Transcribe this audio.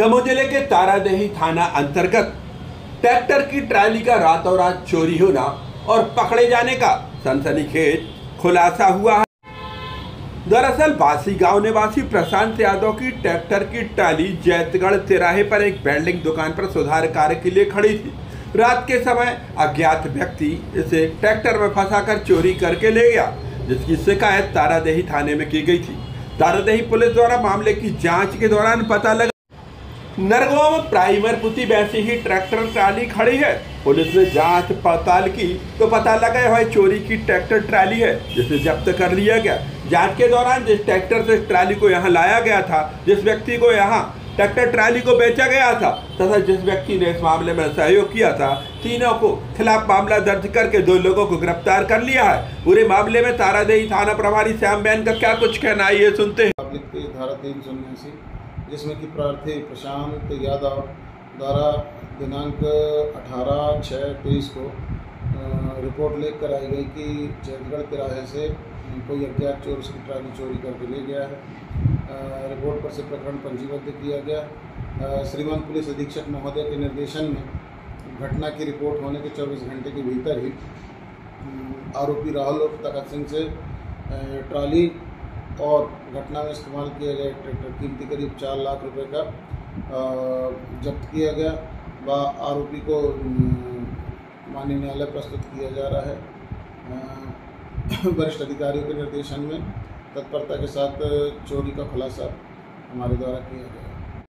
दमोह ज़िले के तारादेही थाना अंतर्गत ट्रैक्टर की ट्राली का रातों रात चोरी होना और पकड़े जाने का सनसनीखेज खुलासा हुआ है। दरअसल बासी गाँव निवासी प्रशांत यादव की ट्रैक्टर की ट्राली जैतगढ़ तिराहे पर एक वेल्डिंग दुकान पर सुधार कार्य के लिए खड़ी थी। रात के समय अज्ञात व्यक्ति इसे ट्रैक्टर में फंसाकर चोरी करके ले गया, जिसकी शिकायत तारादेही थाने में की गई थी। तारादेही पुलिस द्वारा मामले की जाँच के दौरान पता लगा नरगांव में प्राइमर पुती वैसी ही ट्रैक्टर ट्राली खड़ी है। पुलिस ने जाँच पड़ताल की तो पता लगा है चोरी की ट्रैक्टर ट्राली है, जिसे जब्त कर लिया गया। जाँच के दौरान जिस ट्रैक्टर से ट्राली को यहाँ लाया गया था, जिस व्यक्ति को यहाँ ट्रैक्टर ट्राली को बेचा गया था, तथा जिस व्यक्ति ने इस मामले में सहयोग किया था, तीनों को खिलाफ मामला दर्ज करके दो लोगों को गिरफ़्तार कर लिया है। पूरे मामले में तारादेही थाना प्रभारी श्याम बैन का क्या कुछ कहना है, ये सुनते हैं। धारा तीन सौ जिसमें कि प्रार्थी प्रशांत यादव द्वारा दिनांक 18 छः तेईस को रिपोर्ट लेकर कर आई गई कि जैतगढ़ तिराहे से कोई अज्ञात चोर उसकी ट्राली चोरी करके ले गया है। रिपोर्ट पर से प्रकरण पंजीबद्ध किया गया। श्रीमान पुलिस अधीक्षक महोदय के निर्देशन में घटना की रिपोर्ट होने के 24 घंटे के भीतर ही आरोपी राहुल और तखत सिंह से ट्राली और घटना में इस्तेमाल किया गया ट्रैक्टर, कीमती करीब चार लाख रुपए का जब्त किया गया। व आरोपी को माननीय न्यायालय प्रस्तुत किया जा रहा है। वरिष्ठ अधिकारियों के निर्देशन में तत्परता के साथ चोरी का खुलासा हमारे द्वारा किया गया